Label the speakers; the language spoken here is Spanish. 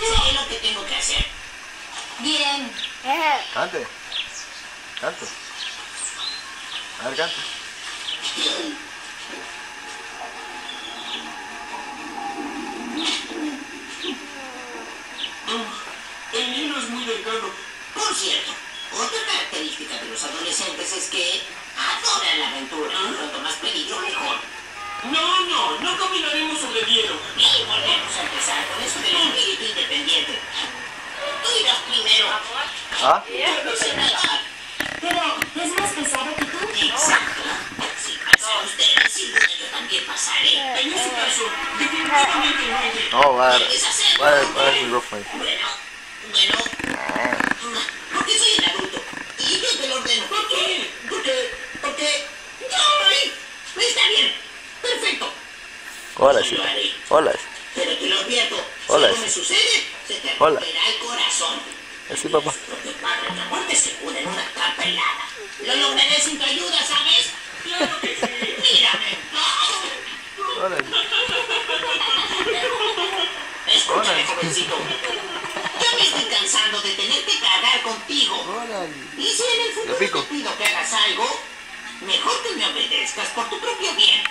Speaker 1: Sé lo que tengo que hacer.
Speaker 2: Bien.
Speaker 3: Cante. Cante. A ver, cante.
Speaker 1: El niño es muy delgado. Por cierto, otra característica de los adolescentes es que adoran la aventura. Cuanto más peligro, mejor. No, no, no caminaremos sobre el hielo.
Speaker 2: Pero es más pesado que tú.
Speaker 1: Exacto. Si pasa usted, seguro yo también pasaré. En ese caso, definitivamente no hay
Speaker 3: No, va a dar. Micrófono ahí.
Speaker 1: Bueno, bueno. Porque soy el adulto. Y yo te lo ordeno. ¿Por qué? Porque, porque... ¡Ay! Está bien. Perfecto.
Speaker 3: Hola, sí. Hola.
Speaker 1: Pero te lo advierto.
Speaker 3: Hola.
Speaker 1: Si algo me sucede, se te
Speaker 3: Hola.
Speaker 1: romperá el corazón.
Speaker 3: Así, papá.
Speaker 1: En una trampa helada. Lo lograré sin tu ayuda, ¿sabes? Claro que sí. Mírame.
Speaker 3: Hola.
Speaker 1: Escúchame, jovencito. Yo me estoy cansando de tener que cargar contigo.
Speaker 3: Hola.
Speaker 1: Y si en el futuro te pido que hagas algo, mejor que me obedezcas por tu propio bien.